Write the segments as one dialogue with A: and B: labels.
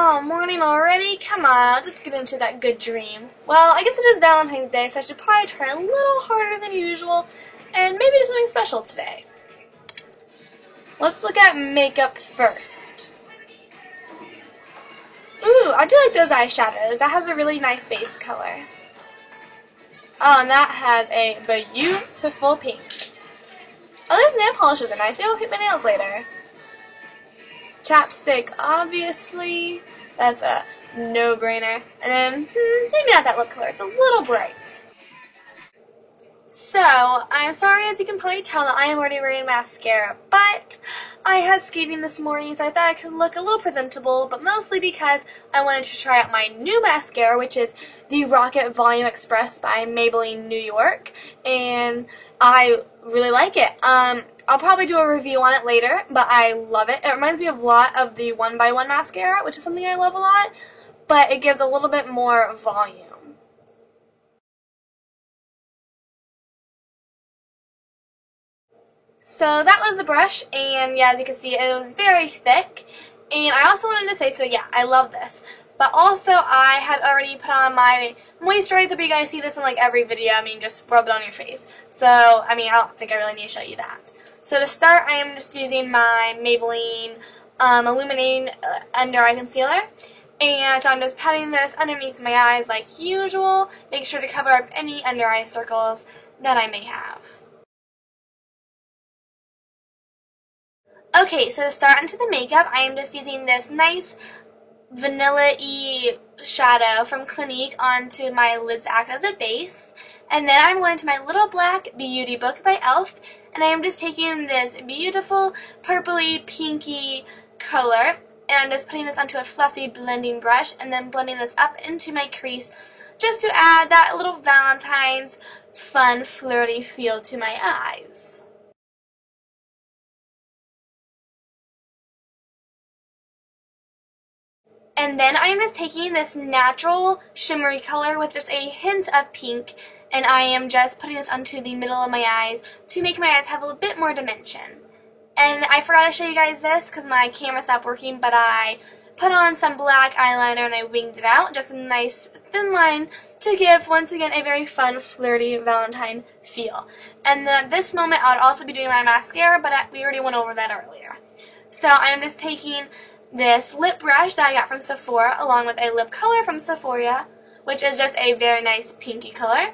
A: Oh, morning already? Come on, I'll just get into that good dream. Well, I guess it is Valentine's Day, so I should probably try a little harder than usual and maybe do something special today. Let's look at makeup first. Ooh, I do like those eyeshadows. That has a really nice base color. Oh, and that has a beautiful full pink. Oh, those nail polishes are nice. Maybe I'll hit my nails later. Chapstick, obviously. That's a no-brainer. And then, hmm, maybe not that lip color. It's a little bright. So, I'm sorry as you can probably tell that I am already wearing mascara, but I had skating this morning so I thought I could look a little presentable, but mostly because I wanted to try out my new mascara, which is the Rocket Volume Express by Maybelline New York, and I really like it. Um, I'll probably do a review on it later, but I love it. It reminds me a lot of the One by One mascara, which is something I love a lot, but it gives a little bit more volume. So that was the brush, and yeah, as you can see, it was very thick. And I also wanted to say, so yeah, I love this. But also, I had already put on my moisturizer, but you guys see this in like every video. I mean, just rub it on your face. So, I mean, I don't think I really need to show you that. So to start, I am just using my Maybelline um, Illuminating uh, Under Eye Concealer. And so I'm just patting this underneath my eyes like usual. Make sure to cover up any under eye circles that I may have. Okay, so to start into the makeup, I am just using this nice vanilla-y shadow from Clinique onto my lids act as a base. And then I'm going to my Little Black Beauty Book by e.l.f. And I am just taking this beautiful purpley pinky color and I'm just putting this onto a fluffy blending brush and then blending this up into my crease just to add that little Valentine's fun flirty feel to my eyes. And then I am just taking this natural shimmery color with just a hint of pink and I am just putting this onto the middle of my eyes to make my eyes have a little bit more dimension. And I forgot to show you guys this because my camera stopped working, but I put on some black eyeliner and I winged it out, just a nice thin line to give, once again, a very fun, flirty Valentine feel. And then at this moment, I would also be doing my mascara, but we already went over that earlier. So I am just taking this lip brush that I got from Sephora, along with a lip color from Sephora, which is just a very nice pinky color.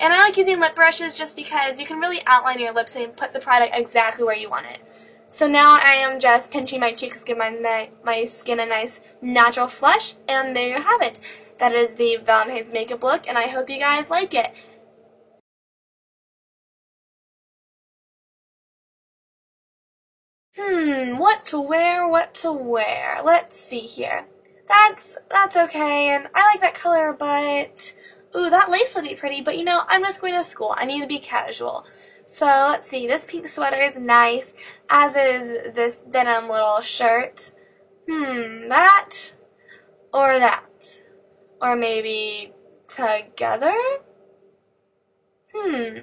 A: And I like using lip brushes just because you can really outline your lips and put the product exactly where you want it. So now I am just pinching my cheeks give my, my skin a nice natural flush, and there you have it. That is the Valentine's makeup look, and I hope you guys like it. Hmm, what to wear, what to wear. Let's see here. That's, that's okay, and I like that color, but ooh, that lace would be pretty, but you know, I'm just going to school. I need to be casual. So, let's see, this pink sweater is nice, as is this denim little shirt. Hmm, that or that? Or maybe together? Hmm.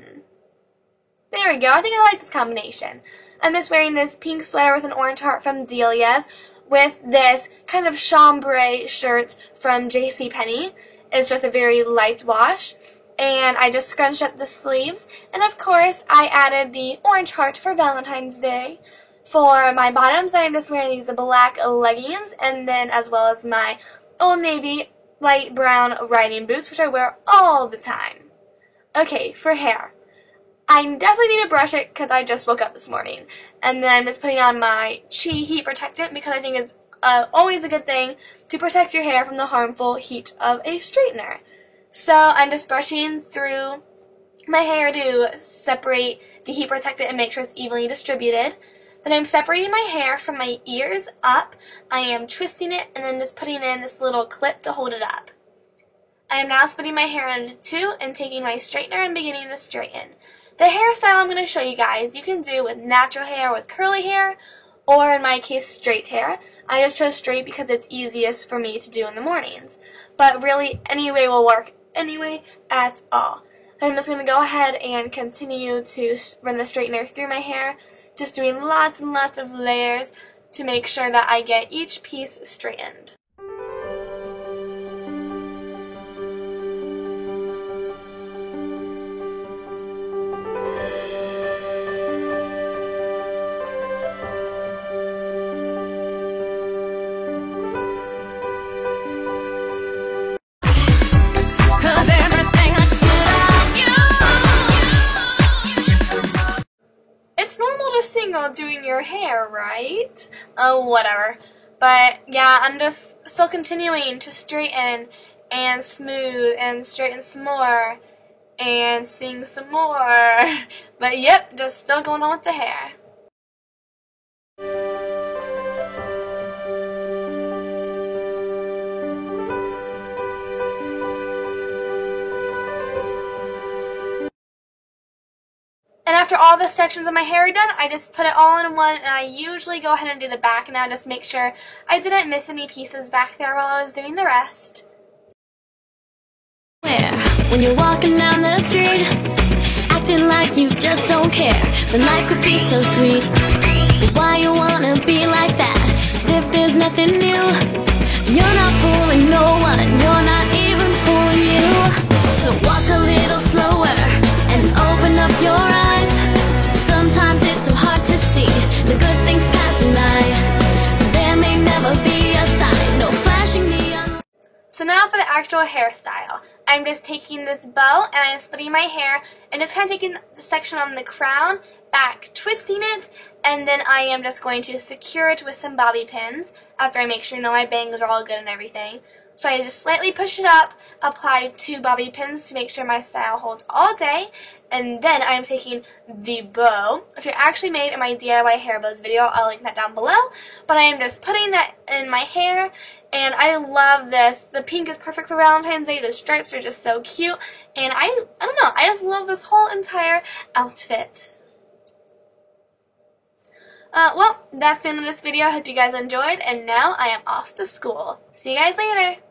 A: There we go. I think I like this combination. I'm just wearing this pink sweater with an orange heart from Delia's with this kind of chambray shirt from JCPenney. It's just a very light wash. And I just scrunched up the sleeves. And of course, I added the orange heart for Valentine's Day. For my bottoms, I'm just wearing these black leggings. And then as well as my Old Navy light brown riding boots, which I wear all the time. Okay, for hair. I definitely need to brush it because I just woke up this morning. And then I'm just putting on my Chi Heat Protectant because I think it's uh, always a good thing to protect your hair from the harmful heat of a straightener. So I'm just brushing through my hair to separate the heat protectant and make sure it's evenly distributed. Then I'm separating my hair from my ears up. I am twisting it and then just putting in this little clip to hold it up. I am now splitting my hair into two and taking my straightener and beginning to straighten. The hairstyle I'm going to show you guys, you can do with natural hair, with curly hair, or in my case, straight hair. I just chose straight because it's easiest for me to do in the mornings. But really, any way will work anyway at all. I'm just going to go ahead and continue to run the straightener through my hair, just doing lots and lots of layers to make sure that I get each piece straightened. Doing your hair, right? Oh, whatever. But yeah, I'm just still continuing to straighten and smooth and straighten some more and sing some more. But yep, just still going on with the hair. After all the sections of my hair are done, I just put it all in one, and I usually go ahead and do the back now just make sure I didn't miss any pieces back there while I was doing the rest.
B: When you're walking down the street, acting like you just don't care, life could be so sweet. But why you wanna be like that, as if there's nothing new? You're not fooling no one, you're not even fooling you. So walk a little
A: actual hairstyle. I'm just taking this bow and I'm splitting my hair and just kind of taking the section on the crown, back twisting it, and then I am just going to secure it with some bobby pins after I make sure you know my bangs are all good and everything. So I just slightly push it up, apply two bobby pins to make sure my style holds all day, and then I'm taking the bow, which I actually made in my DIY hair bows video. I'll link that down below. But I am just putting that in my hair, and I love this. The pink is perfect for Valentine's Day. The stripes are just so cute, and I, I don't know, I just love this whole entire outfit. Uh, well, that's the end of this video. I hope you guys enjoyed, and now I am off to school. See you guys later.